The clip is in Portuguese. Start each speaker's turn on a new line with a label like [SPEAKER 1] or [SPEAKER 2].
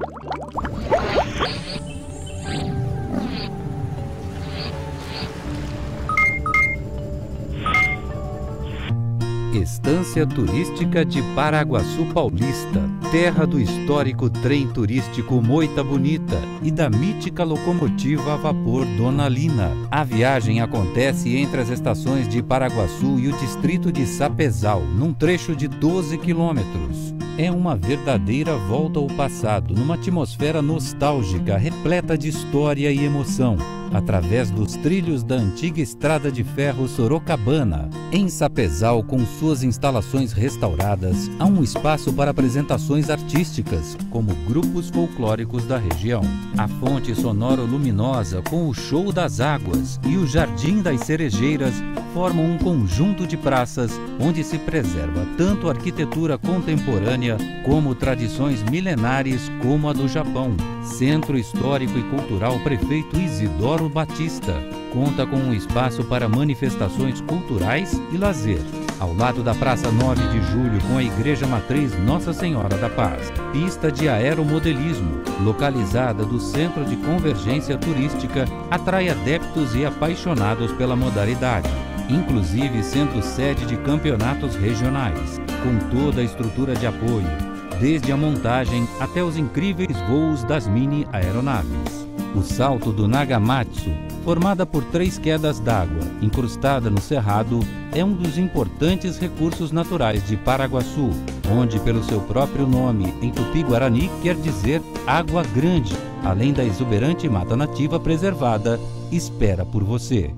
[SPEAKER 1] Thank you. Estância Turística de Paraguaçu Paulista, terra do histórico trem turístico Moita Bonita e da mítica locomotiva a vapor Dona Lina. A viagem acontece entre as estações de Paraguaçu e o distrito de Sapezal, num trecho de 12 quilômetros. É uma verdadeira volta ao passado, numa atmosfera nostálgica, repleta de história e emoção através dos trilhos da antiga estrada de ferro Sorocabana. Em Sapezal, com suas instalações restauradas, há um espaço para apresentações artísticas, como grupos folclóricos da região. A fonte sonora luminosa com o Show das Águas e o Jardim das Cerejeiras formam um conjunto de praças onde se preserva tanto a arquitetura contemporânea como tradições milenares como a do Japão. Centro Histórico e Cultural Prefeito Isidoro Batista conta com um espaço para manifestações culturais e lazer. Ao lado da Praça 9 de Julho, com a Igreja Matriz Nossa Senhora da Paz. Pista de aeromodelismo, localizada do Centro de Convergência Turística, atrai adeptos e apaixonados pela modalidade inclusive sendo sede de campeonatos regionais, com toda a estrutura de apoio, desde a montagem até os incríveis voos das mini aeronaves. O salto do Nagamatsu, formada por três quedas d'água incrustada no cerrado, é um dos importantes recursos naturais de Paraguaçu, onde, pelo seu próprio nome em tupi-guarani, quer dizer água grande, além da exuberante mata nativa preservada, espera por você.